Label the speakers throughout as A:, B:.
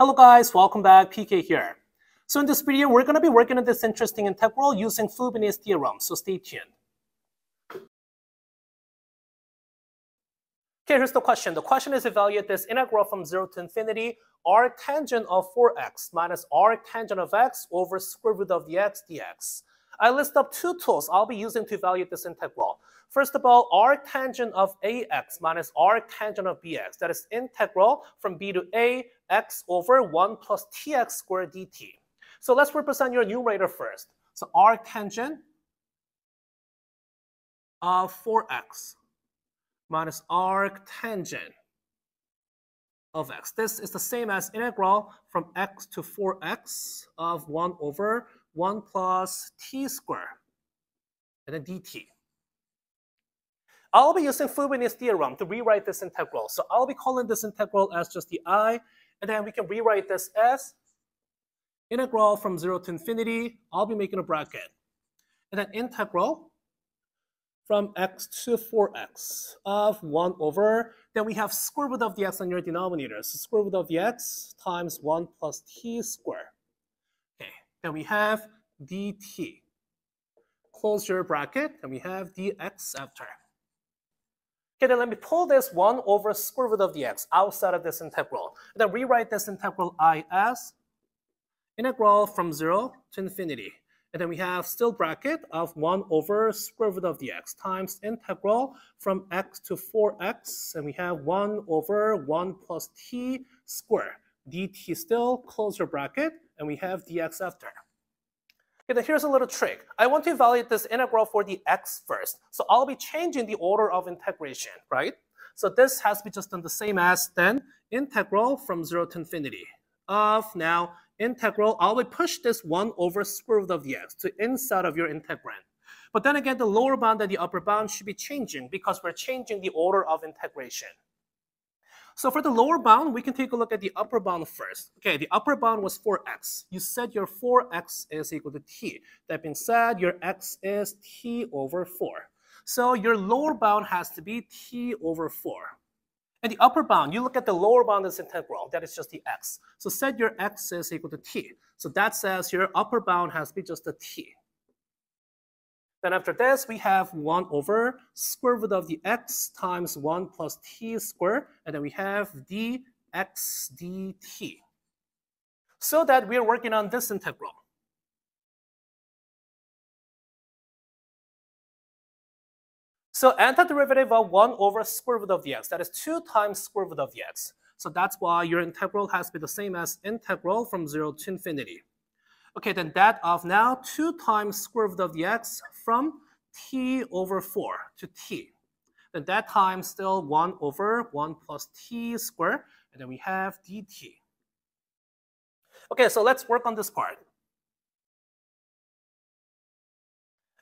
A: Hello guys, welcome back, PK here. So in this video, we're going to be working on this interesting integral using Fubini's theorem, so stay tuned. Okay, here's the question. The question is evaluate this integral from 0 to infinity, arc tangent of 4x minus arc tangent of x over square root of the x dx. I list up two tools I'll be using to evaluate this integral. First of all, arc tangent of ax minus arc tangent of bx. That is integral from b to a x over 1 plus tx squared dt. So let's represent your numerator first. So arc tangent of 4x minus arc tangent of x. This is the same as integral from x to 4x of 1 over 1 plus t squared and then dt. I'll be using Fubini's theorem to rewrite this integral. So I'll be calling this integral as just the i, and then we can rewrite this as integral from 0 to infinity. I'll be making a bracket. And then integral from x to 4x of 1 over, then we have square root of the x on your denominator. So square root of the x times 1 plus t squared. Okay, then we have dt. Close your bracket, and we have dx after. Okay, then let me pull this 1 over square root of the x outside of this integral. And then rewrite this integral i as integral from 0 to infinity. And then we have still bracket of 1 over square root of the x times integral from x to 4x. And we have 1 over 1 plus t square dt still, close your bracket, and we have dx after. Okay, here's a little trick. I want to evaluate this integral for the x first. So I'll be changing the order of integration, right? So this has to be just done the same as then integral from 0 to infinity of now integral. I'll be push this 1 over square root of the x to inside of your integrand. But then again, the lower bound and the upper bound should be changing because we're changing the order of integration. So for the lower bound, we can take a look at the upper bound first. Okay, the upper bound was 4x. You said your 4x is equal to t. That being said, your x is t over 4. So your lower bound has to be t over 4. And the upper bound, you look at the lower bound as integral, that is just the x. So set your x is equal to t. So that says your upper bound has to be just a t. Then after this, we have 1 over square root of the x times 1 plus t squared, and then we have dx dt. So that we are working on this integral. So antiderivative of 1 over square root of the x, that is 2 times square root of the x. So that's why your integral has to be the same as integral from 0 to infinity. Okay, then that of now 2 times square root of the x from t over 4 to t. Then that times still 1 over 1 plus t squared, and then we have dt. Okay, so let's work on this part.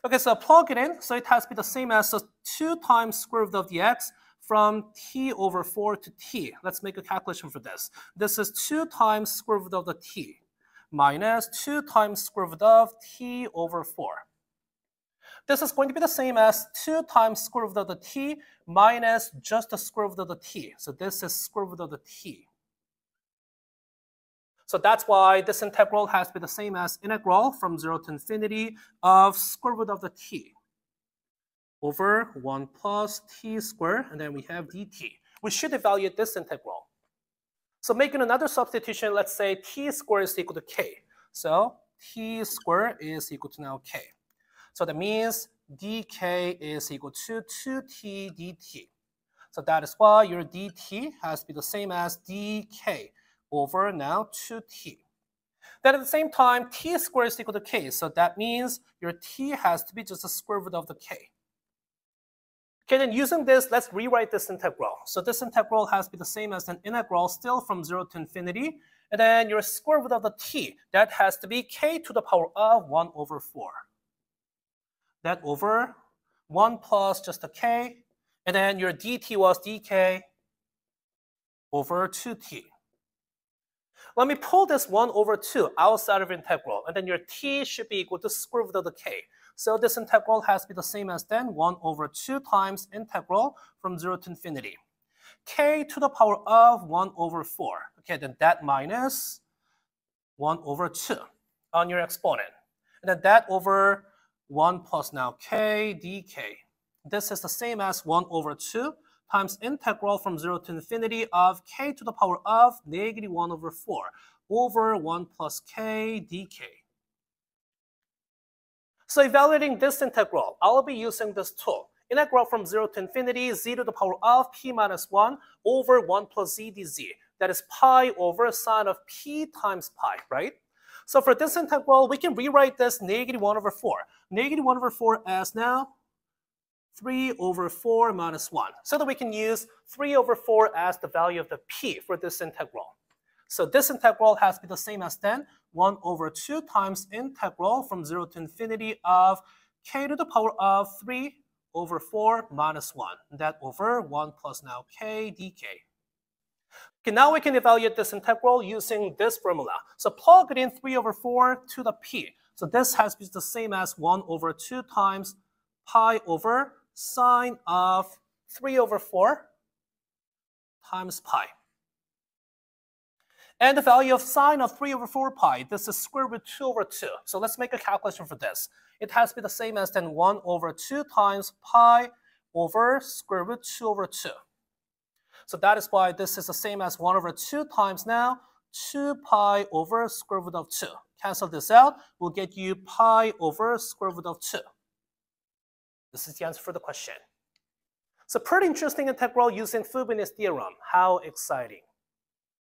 A: Okay, so plug it in. So it has to be the same as so 2 times square root of the x from t over 4 to t. Let's make a calculation for this. This is 2 times square root of the t minus 2 times square root of t over 4. This is going to be the same as 2 times square root of the t minus just the square root of the t. So this is square root of the t. So that's why this integral has to be the same as integral from 0 to infinity of square root of the t over 1 plus t squared, and then we have dt. We should evaluate this integral. So making another substitution, let's say t squared is equal to k. So t squared is equal to now k. So that means dk is equal to 2t dt. So that is why your dt has to be the same as dk over now 2t. Then at the same time, t squared is equal to k. So that means your t has to be just the square root of the k. Okay, then using this, let's rewrite this integral. So this integral has to be the same as an integral still from 0 to infinity. And then your square root of the t, that has to be k to the power of 1 over 4. That over 1 plus just a k. And then your dt was dk over 2t. Let me pull this 1 over 2 outside of integral. And then your t should be equal to square root of the k. So this integral has to be the same as then 1 over 2 times integral from 0 to infinity. k to the power of 1 over 4. Okay, then that minus 1 over 2 on your exponent. And then that over 1 plus now k dk. This is the same as 1 over 2 times integral from 0 to infinity of k to the power of negative 1 over 4 over 1 plus k dk. So evaluating this integral, I'll be using this tool. Integral from 0 to infinity, z to the power of p minus 1 over 1 plus z dz. That is pi over sine of p times pi, right? So for this integral, we can rewrite this negative 1 over 4. Negative 1 over 4 as now 3 over 4 minus 1. So that we can use 3 over 4 as the value of the p for this integral. So this integral has to be the same as then 1 over 2 times integral from 0 to infinity of k to the power of 3 over 4 minus 1. That over 1 plus now k dk. Okay, now we can evaluate this integral using this formula. So plug it in 3 over 4 to the p. So this has to be the same as 1 over 2 times pi over sine of 3 over 4 times pi. And the value of sine of 3 over 4 pi, this is square root 2 over 2. So let's make a calculation for this. It has to be the same as then 1 over 2 times pi over square root 2 over 2. So that is why this is the same as 1 over 2 times now 2 pi over square root of 2. Cancel this out, we'll get you pi over square root of 2. This is the answer for the question. So pretty interesting integral using Fubini's theorem. How exciting.